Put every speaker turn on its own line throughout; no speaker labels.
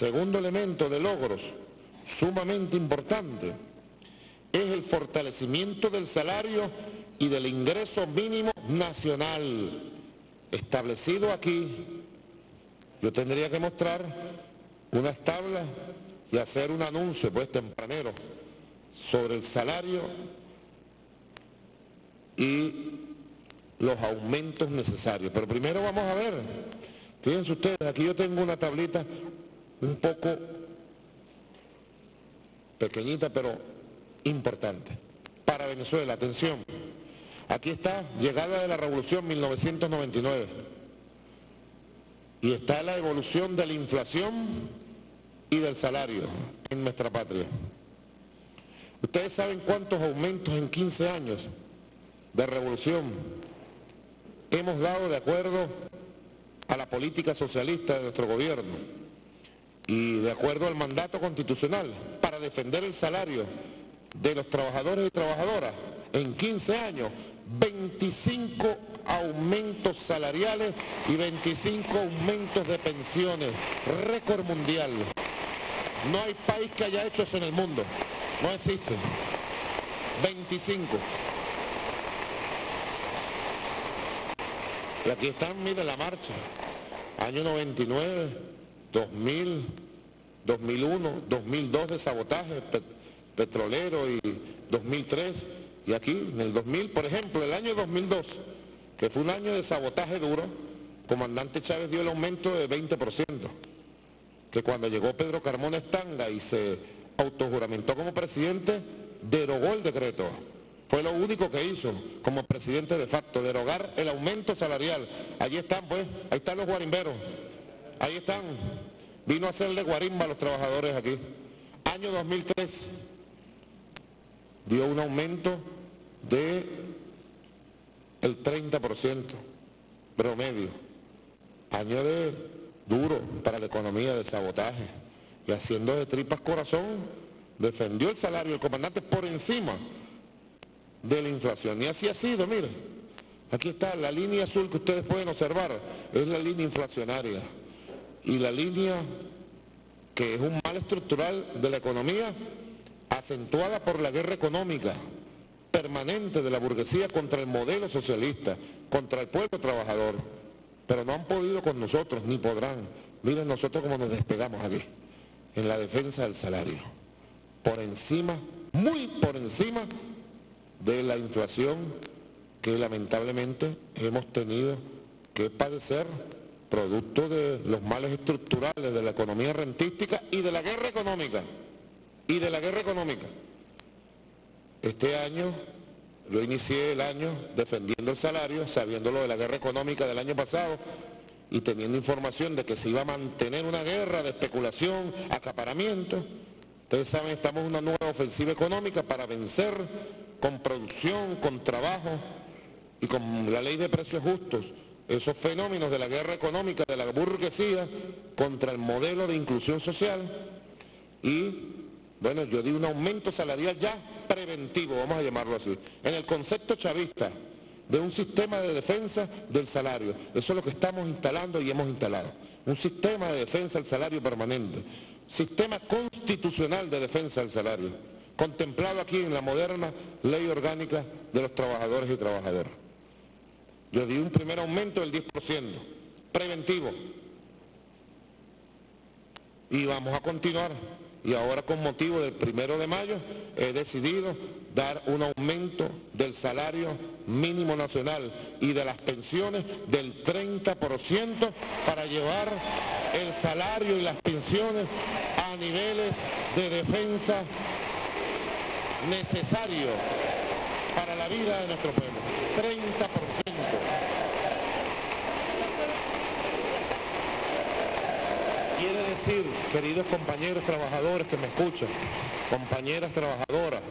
Segundo elemento de logros, sumamente importante, es el fortalecimiento del salario y del ingreso mínimo nacional establecido aquí. Yo tendría que mostrar unas tablas y hacer un anuncio, pues tempranero, sobre el salario y los aumentos necesarios. Pero primero vamos a ver, fíjense ustedes, aquí yo tengo una tablita un poco pequeñita, pero importante. Para Venezuela, atención, aquí está, llegada de la revolución 1999, y está la evolución de la inflación y del salario en nuestra patria. Ustedes saben cuántos aumentos en 15 años de revolución hemos dado de acuerdo a la política socialista de nuestro gobierno y de acuerdo al mandato constitucional para defender el salario de los trabajadores y trabajadoras en 15 años 25 aumentos salariales y 25 aumentos de pensiones, récord mundial. No hay país que haya hecho eso en el mundo, no existe. 25. Y aquí están, miren la marcha. Año 99, 2000, 2001, 2002 de sabotaje petrolero y 2003. Y aquí, en el 2000, por ejemplo, el año 2002, que fue un año de sabotaje duro, comandante Chávez dio el aumento de 20%. Que cuando llegó Pedro Carmona Estanga y se autojuramentó como presidente, derogó el decreto. Fue lo único que hizo como presidente de facto, derogar el aumento salarial. Allí están, pues, ahí están los guarimberos. Ahí están. Vino a hacerle guarimba a los trabajadores aquí. Año 2003 dio un aumento de el 30% promedio. Año de duro para la economía de sabotaje. Y haciendo de tripas corazón, defendió el salario del comandante por encima de la inflación. Y así ha sido, miren. Aquí está la línea azul que ustedes pueden observar, es la línea inflacionaria. Y la línea que es un mal estructural de la economía, acentuada por la guerra económica permanente de la burguesía contra el modelo socialista, contra el pueblo trabajador. Pero no han podido con nosotros, ni podrán. Miren nosotros cómo nos despegamos aquí, en la defensa del salario. Por encima, muy por encima de la inflación que lamentablemente hemos tenido que padecer producto de los males estructurales de la economía rentística y de la guerra económica. Y de la guerra económica. Este año, yo inicié el año defendiendo el salario, sabiendo lo de la guerra económica del año pasado y teniendo información de que se iba a mantener una guerra de especulación, acaparamiento. Ustedes saben, estamos en una nueva ofensiva económica para vencer con producción, con trabajo y con la ley de precios justos, esos fenómenos de la guerra económica, de la burguesía, contra el modelo de inclusión social y, bueno, yo di un aumento salarial ya preventivo, vamos a llamarlo así, en el concepto chavista de un sistema de defensa del salario. Eso es lo que estamos instalando y hemos instalado. Un sistema de defensa del salario permanente, sistema constitucional de defensa del salario contemplado aquí en la moderna ley orgánica de los trabajadores y trabajadoras. Yo di un primer aumento del 10%, preventivo. Y vamos a continuar. Y ahora con motivo del primero de mayo he decidido dar un aumento del salario mínimo nacional y de las pensiones del 30% para llevar el salario y las pensiones a niveles de defensa necesario para la vida de nuestro pueblo. 30%. Quiere decir, queridos compañeros trabajadores que me escuchan, compañeras trabajadoras,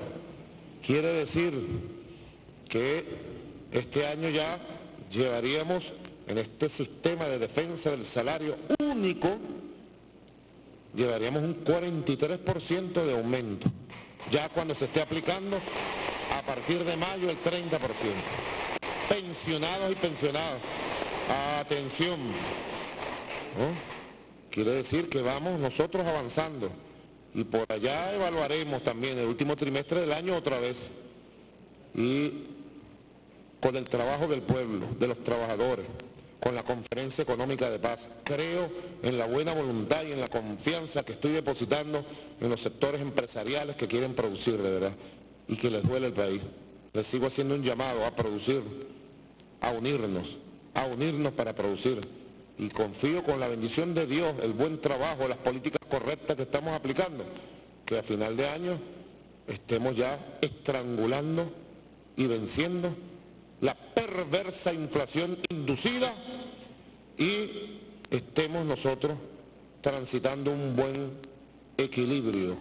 quiere decir que este año ya llevaríamos en este sistema de defensa del salario único, llevaríamos un 43% de aumento ya cuando se esté aplicando a partir de mayo el 30%. Pensionados y pensionadas, atención, quiere decir que vamos nosotros avanzando y por allá evaluaremos también el último trimestre del año otra vez y con el trabajo del pueblo, de los trabajadores, con la conferencia económica de paz. Creo en la buena voluntad y en la confianza que estoy depositando en los sectores empresariales que quieren producir de verdad y que les duele el país. Les sigo haciendo un llamado a producir, a unirnos, a unirnos para producir. Y confío con la bendición de Dios, el buen trabajo, las políticas correctas que estamos aplicando, que a final de año estemos ya estrangulando y venciendo la perversa inflación inducida y estemos nosotros transitando un buen equilibrio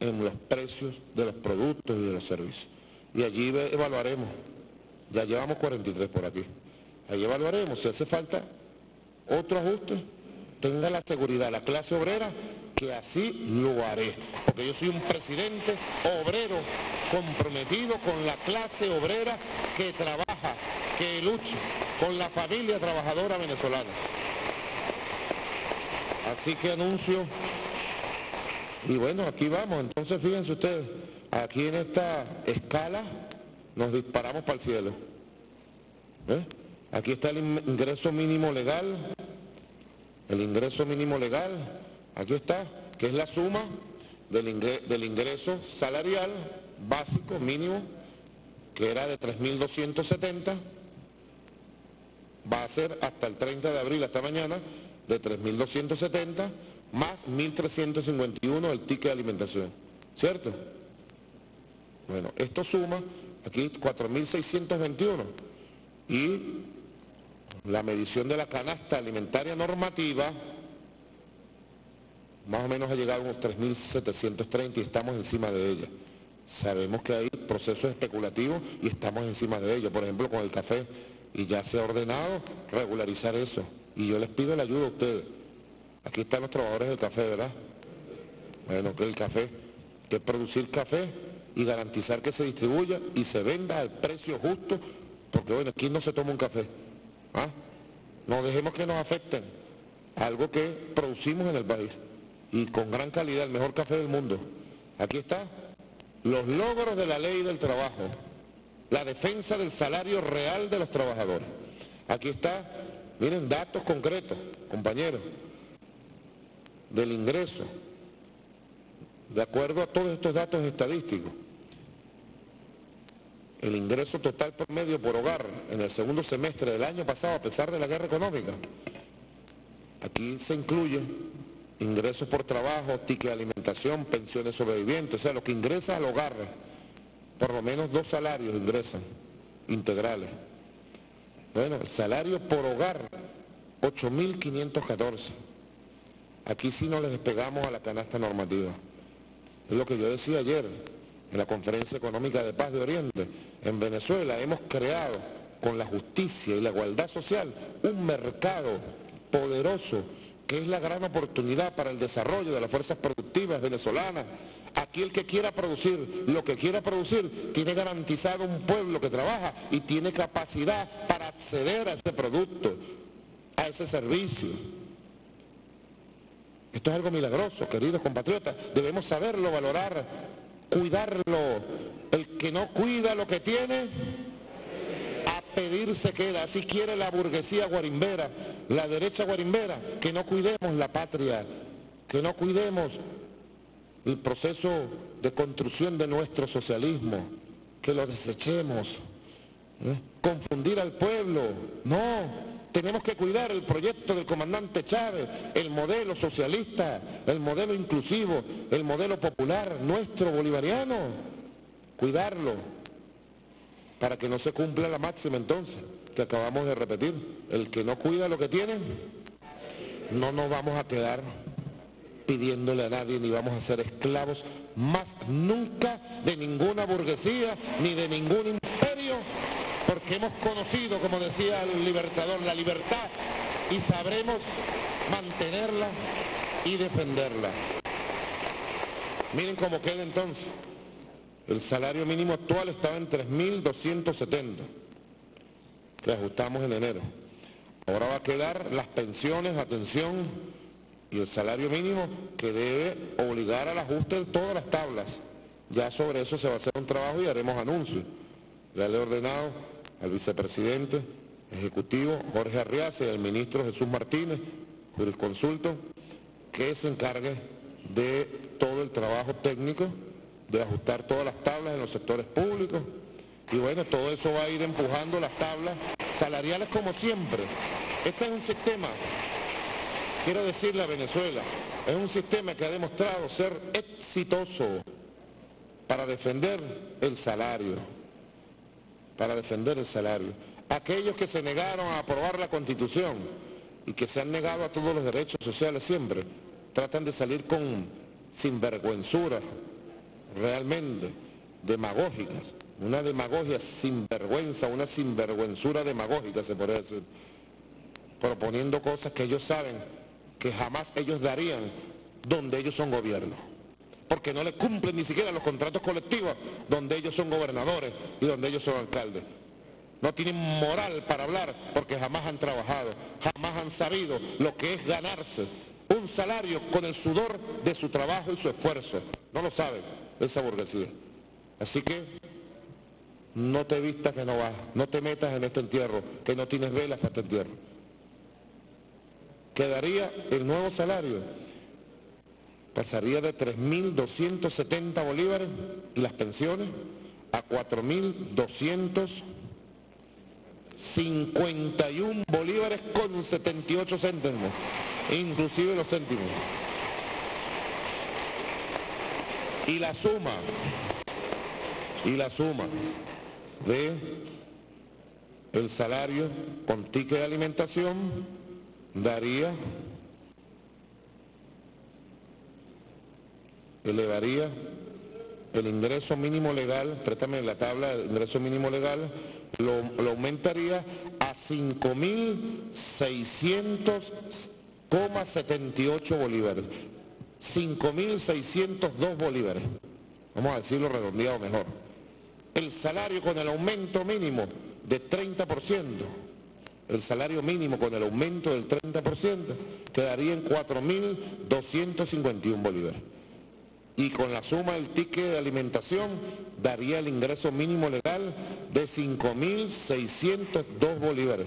en los precios de los productos y de los servicios. Y allí evaluaremos, ya llevamos 43 por aquí, allí evaluaremos si hace falta otro ajuste, tenga la seguridad la clase obrera que así lo haré, porque yo soy un presidente obrero comprometido con la clase obrera que trabaja, que lucha, con la familia trabajadora venezolana. Así que anuncio, y bueno, aquí vamos, entonces fíjense ustedes, aquí en esta escala nos disparamos para el cielo. ¿Eh? Aquí está el ingreso mínimo legal, el ingreso mínimo legal, aquí está, que es la suma del ingreso, salarial básico mínimo, que era de 3.270, va a ser hasta el 30 de abril, hasta mañana, de 3.270, más 1.351 el ticket de alimentación. ¿Cierto? Bueno, esto suma aquí 4.621 y la medición de la canasta alimentaria normativa más o menos ha llegado a unos 3.730 y estamos encima de ella. Sabemos que hay procesos especulativos y estamos encima de ellos, por ejemplo con el café, y ya se ha ordenado regularizar eso. Y yo les pido la ayuda a ustedes. Aquí están los trabajadores del café, ¿verdad? Bueno, que el café, que producir café y garantizar que se distribuya y se venda al precio justo, porque bueno, aquí no se toma un café. ¿Ah? No dejemos que nos afecten algo que producimos en el país y con gran calidad, el mejor café del mundo. Aquí está, los logros de la ley del trabajo, la defensa del salario real de los trabajadores. Aquí está, miren, datos concretos, compañeros, del ingreso, de acuerdo a todos estos datos estadísticos el ingreso total por medio por hogar en el segundo semestre del año pasado, a pesar de la guerra económica. Aquí se incluye ingresos por trabajo, ticket de alimentación, pensiones sobrevivientes, o sea, lo que ingresa al hogar, por lo menos dos salarios ingresan, integrales. Bueno, el salario por hogar, 8.514. Aquí sí no les despegamos a la canasta normativa. Es lo que yo decía ayer, en la Conferencia Económica de Paz de Oriente, en Venezuela hemos creado con la justicia y la igualdad social un mercado poderoso que es la gran oportunidad para el desarrollo de las fuerzas productivas venezolanas. Aquí el que quiera producir lo que quiera producir tiene garantizado un pueblo que trabaja y tiene capacidad para acceder a ese producto, a ese servicio. Esto es algo milagroso, queridos compatriotas. Debemos saberlo, valorar, cuidarlo. El que no cuida lo que tiene, a pedir se queda. Así quiere la burguesía guarimbera, la derecha guarimbera, que no cuidemos la patria, que no cuidemos el proceso de construcción de nuestro socialismo, que lo desechemos. ¿eh? Confundir al pueblo, no, tenemos que cuidar el proyecto del comandante Chávez, el modelo socialista, el modelo inclusivo, el modelo popular nuestro bolivariano. Cuidarlo para que no se cumpla la máxima entonces que acabamos de repetir. El que no cuida lo que tiene, no nos vamos a quedar pidiéndole a nadie ni vamos a ser esclavos más nunca de ninguna burguesía ni de ningún porque hemos conocido, como decía el libertador, la libertad y sabremos mantenerla y defenderla. Miren cómo queda entonces. El salario mínimo actual estaba en 3.270, que ajustamos en enero. Ahora va a quedar las pensiones, atención, y el salario mínimo que debe obligar al ajuste de todas las tablas. Ya sobre eso se va a hacer un trabajo y haremos anuncios. Ya le he ordenado al vicepresidente ejecutivo Jorge Arriaza y al ministro Jesús Martínez, consulto que se encargue de todo el trabajo técnico, de ajustar todas las tablas en los sectores públicos. Y bueno, todo eso va a ir empujando las tablas salariales como siempre. Este es un sistema quiero decirle a Venezuela, es un sistema que ha demostrado ser exitoso para defender el salario, para defender el salario. Aquellos que se negaron a aprobar la Constitución y que se han negado a todos los derechos sociales siempre, tratan de salir con sinvergüenzuras, realmente, demagógicas, una demagogia sinvergüenza, una sinvergüenzura demagógica se podría decir, proponiendo cosas que ellos saben que jamás ellos darían donde ellos son gobierno. Porque no le cumplen ni siquiera los contratos colectivos donde ellos son gobernadores y donde ellos son alcaldes. No tienen moral para hablar porque jamás han trabajado, jamás han sabido lo que es ganarse un salario con el sudor de su trabajo y su esfuerzo. No lo saben esa burguesía. Así que no te vistas que no vas, no te metas en este entierro, que no tienes velas para este entierro quedaría el nuevo salario. Pasaría de 3.270 bolívares las pensiones a 4.251 bolívares con 78 céntimos, inclusive los céntimos. Y la suma, y la suma de el salario con ticket de alimentación daría, elevaría el ingreso mínimo legal, préstame la tabla de ingreso mínimo legal, lo, lo aumentaría a 5.600,78 bolívares. 5.602 bolívares. Vamos a decirlo redondeado mejor. El salario con el aumento mínimo de 30% el salario mínimo con el aumento del 30% quedaría en 4.251 bolívares. Y con la suma del ticket de alimentación daría el ingreso mínimo legal de 5.602 bolívares.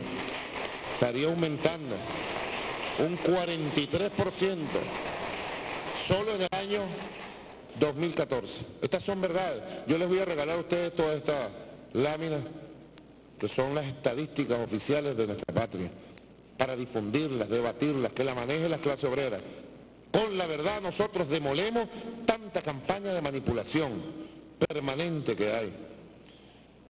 Estaría aumentando un 43% solo en el año 2014. Estas son verdades. Yo les voy a regalar a ustedes todas estas láminas que son las estadísticas oficiales de nuestra patria, para difundirlas, debatirlas, que la maneje la clase obrera. Con la verdad nosotros demolemos tanta campaña de manipulación permanente que hay.